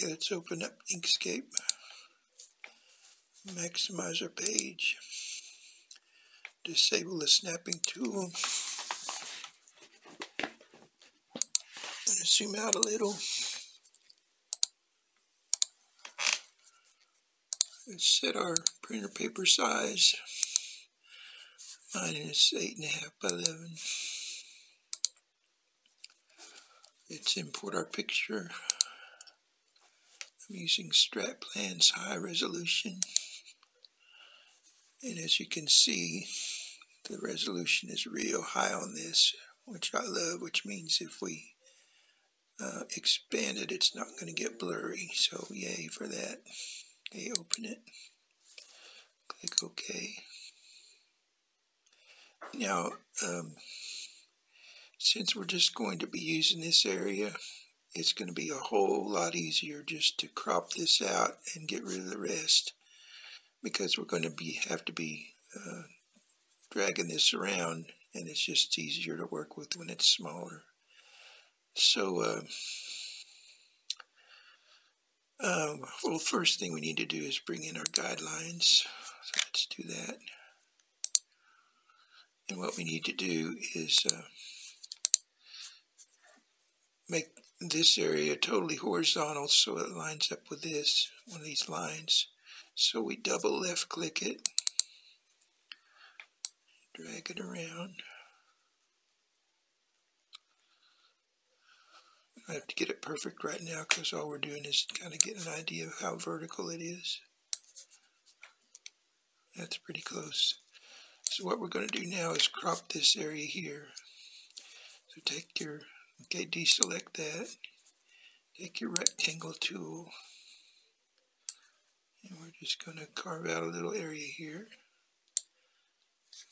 Okay, let's open up Inkscape. Maximize our page. Disable the snapping tool. To zoom out a little. Let's set our printer paper size. Mine is 8.5 by 11. Let's import our picture. I'm using Stratplan's high resolution. And as you can see, the resolution is real high on this, which I love, which means if we uh, expand it, it's not going to get blurry. So yay for that. Okay, open it. Click OK. Now, um, since we're just going to be using this area, it's going to be a whole lot easier just to crop this out and get rid of the rest because we're going to be have to be uh, dragging this around and it's just easier to work with when it's smaller. So, uh, um, well, first thing we need to do is bring in our guidelines. So let's do that. And what we need to do is uh, make this area totally horizontal so it lines up with this, one of these lines. So we double left click it, drag it around. I have to get it perfect right now because all we're doing is kind of getting an idea of how vertical it is. That's pretty close. So what we're going to do now is crop this area here. So take your, okay, deselect that. Take your rectangle tool. And we're just going to carve out a little area here.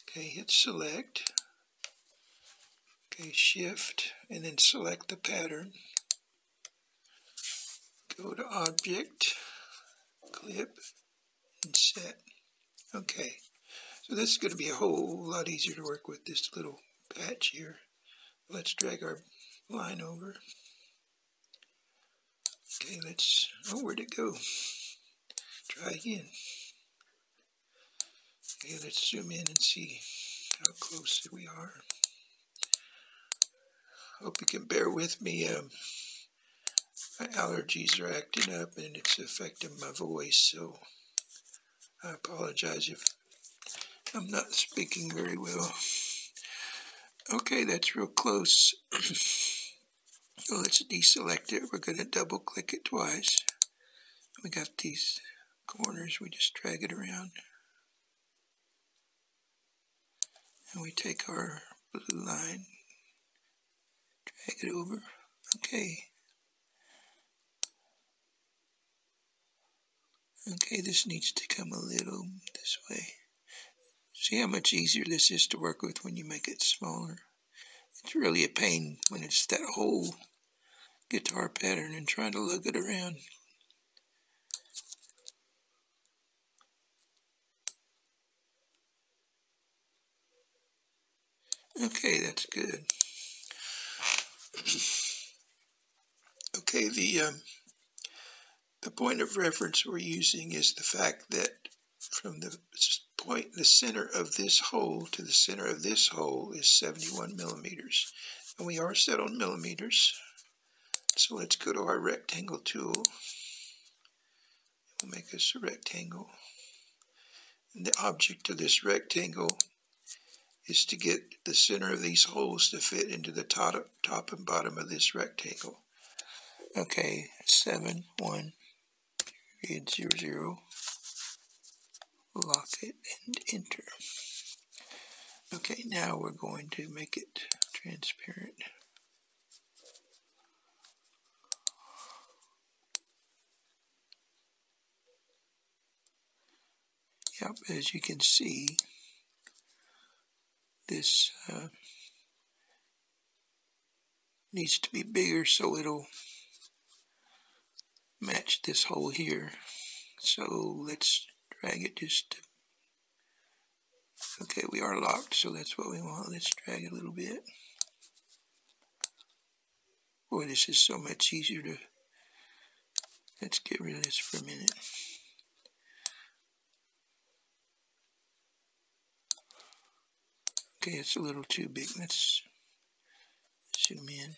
Okay, hit select. Okay, shift, and then select the pattern. Go to object, clip, and set. Okay, so this is going to be a whole lot easier to work with this little patch here. Let's drag our line over. Okay, let's, oh, where'd it go? Try again. Okay, let's zoom in and see how close we are. Hope you can bear with me. Um, my allergies are acting up and it's affecting my voice, so I apologize if I'm not speaking very well. Okay, that's real close. Oh, so let's deselect it. We're going to double click it twice. We got these corners, we just drag it around. And we take our blue line, drag it over. Okay. Okay, this needs to come a little this way. See how much easier this is to work with when you make it smaller. It's really a pain when it's that whole guitar pattern and trying to lug it around. Okay, that's good. okay, the um, the point of reference we're using is the fact that from the point, the center of this hole to the center of this hole is 71 millimeters. And we are set on millimeters. So let's go to our rectangle tool. We'll make us a rectangle. And the object of this rectangle is to get the center of these holes to fit into the top, top and bottom of this rectangle. Okay, 7, 1, period, 0, 0. Lock it and enter. Okay, now we're going to make it transparent. Yep, as you can see, this uh, needs to be bigger so it'll match this hole here. So let's drag it just to, okay we are locked so that's what we want let's drag it a little bit boy this is so much easier to Let's get rid of this for a minute. Okay, it's a little too big. Let's zoom in.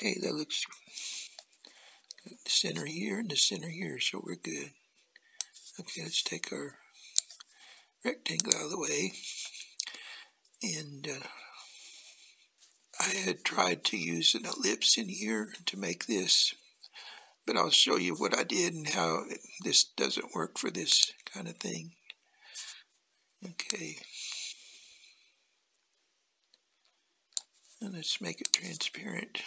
Okay, that looks. The center here and the center here, so we're good. Okay, let's take our rectangle out of the way. And uh, I had tried to use an ellipse in here to make this, but I'll show you what I did and how it, this doesn't work for this kind of thing. Okay. And let's make it transparent.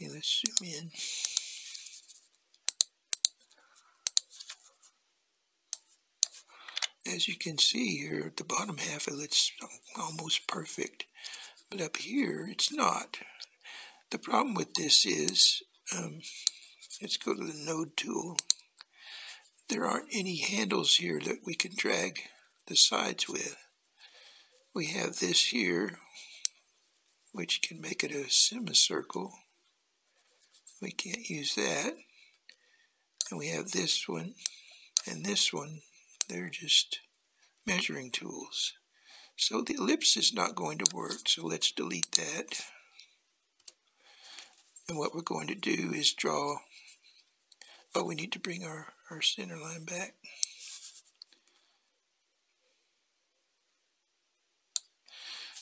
Okay, let's zoom in. As you can see here, the bottom half of it's almost perfect. But up here, it's not. The problem with this is, um, let's go to the node tool. There aren't any handles here that we can drag the sides with. We have this here, which can make it a semicircle. We can't use that. And we have this one and this one. They're just measuring tools. So the ellipse is not going to work, so let's delete that. And what we're going to do is draw, oh, we need to bring our, our center line back.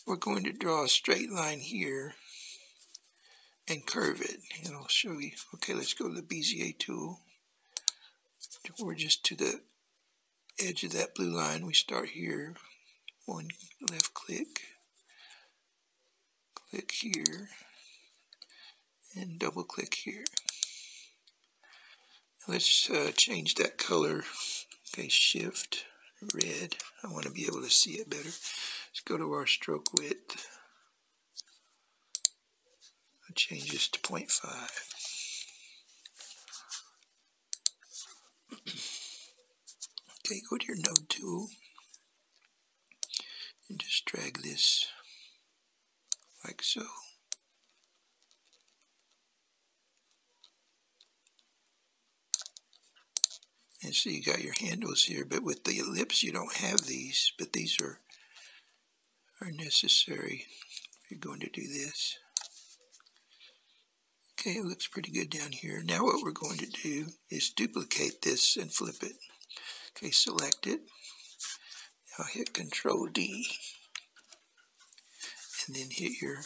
We're going to draw a straight line here and curve it. And I'll show you. Okay, let's go to the Bezier tool. We're just to the edge of that blue line. We start here. One left click. Click here. And double click here. Let's uh, change that color. Okay, shift red. I want to be able to see it better. Let's go to our stroke width change this to 0.5. okay, go to your node tool and just drag this like so. And so you got your handles here, but with the ellipse you don't have these, but these are are necessary if you're going to do this. Okay, it looks pretty good down here. Now what we're going to do is duplicate this and flip it. Okay, select it. Now hit Control D. And then hit your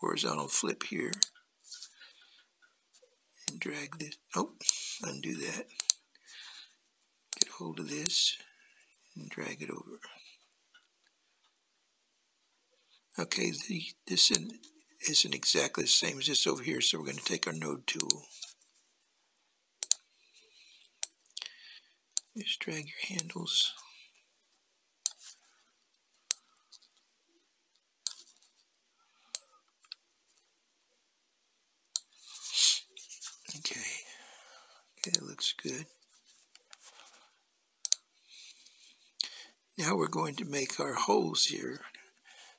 horizontal flip here. And drag this. Oh, undo that. Get hold of this and drag it over. Okay, the, this in, isn't exactly the same as this over here, so we're going to take our node tool. Just drag your handles. Okay, okay, that looks good. Now we're going to make our holes here.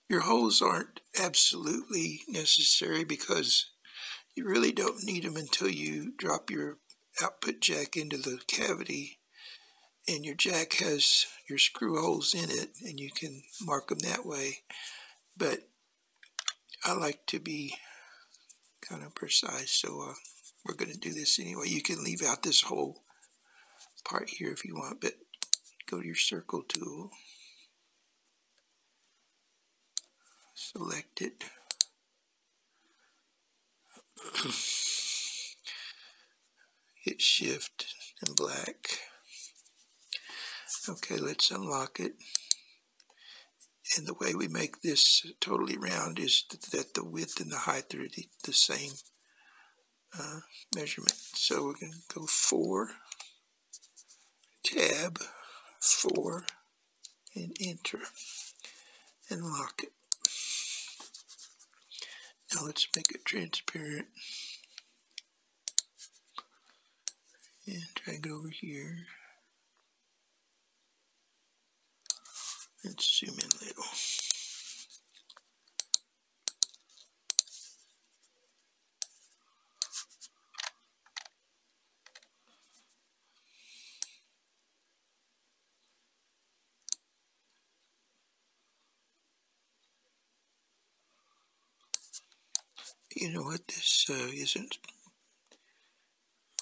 Your holes aren't absolutely necessary because you really don't need them until you drop your output jack into the cavity and your jack has your screw holes in it and you can mark them that way. But I like to be kind of precise, so uh, we're going to do this anyway. You can leave out this whole part here if you want, but go to your circle tool select it. Hit shift and black. Okay, let's unlock it. And the way we make this totally round is that the width and the height are the, the same uh, measurement. So we're going to go 4, tab, 4, and enter, and lock it. Now let's make it transparent. And drag it over here. Let's zoom in a little. You know what, this uh, isn't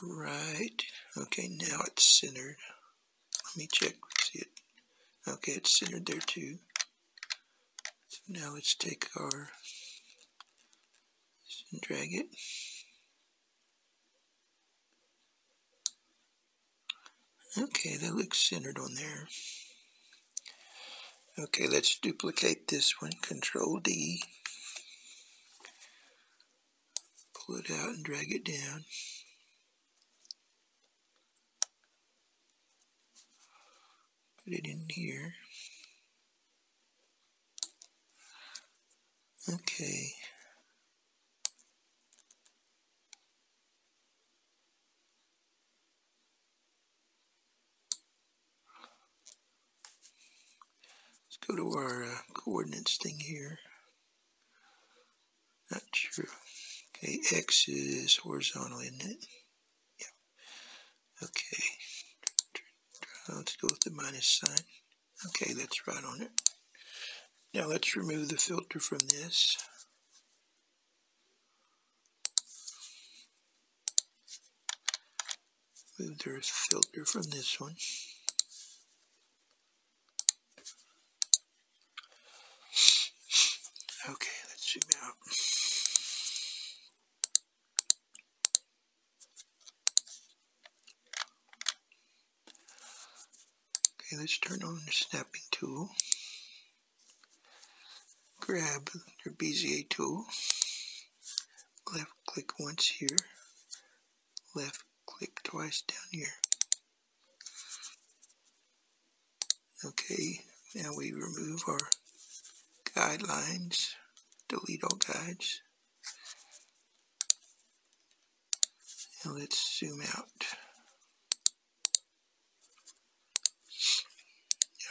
right. Okay, now it's centered. Let me check, see it. Okay, it's centered there too. So now let's take our and drag it. Okay, that looks centered on there. Okay, let's duplicate this one. Control D. Pull it out and drag it down. Put it in here. Okay. Let's go to our uh, coordinates thing here. Not sure. Okay, X is horizontal, isn't it? Yeah. Okay. Let's go with the minus sign. Okay, that's right on it. Now let's remove the filter from this. Move the filter from this one. Okay, let's zoom out. Okay, let's turn on the snapping tool. Grab your Bezier tool. Left click once here. Left click twice down here. Okay, now we remove our guidelines. Delete all guides. And let's zoom out.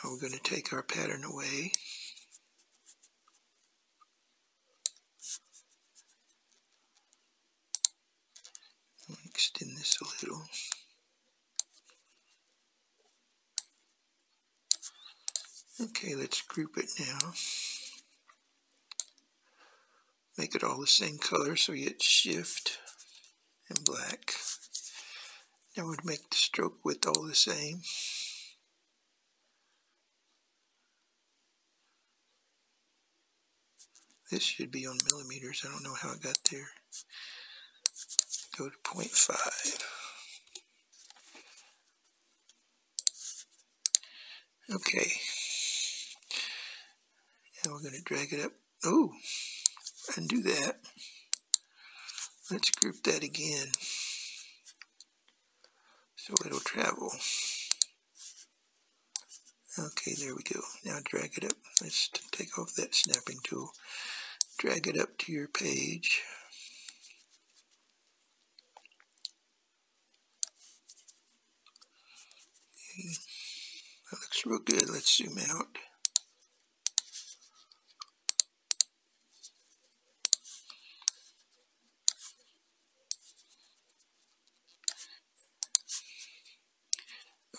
Now we're going to take our pattern away. Extend this a little. Okay, let's group it now. Make it all the same color so you hit shift and black. Now we'd make the stroke width all the same. This should be on millimeters. I don't know how it got there. Go to 0.5. Okay. And we're going to drag it up. Oh, undo that. Let's group that again so it'll travel. Okay, there we go. Now drag it up. Let's take off that snapping tool drag it up to your page. That looks real good. Let's zoom out.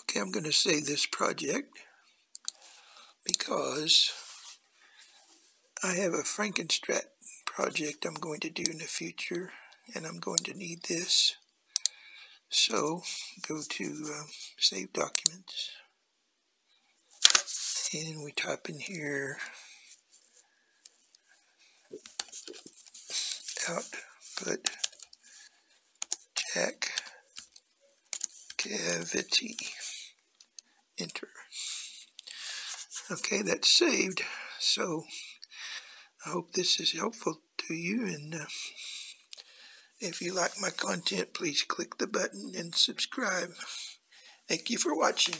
Okay, I'm going to save this project because I have a Frankenstrat project I'm going to do in the future and I'm going to need this. So go to um, Save Documents. And we type in here output jack cavity. Enter. Okay that's saved. So I hope this is helpful to you. And uh, if you like my content, please click the button and subscribe. Thank you for watching.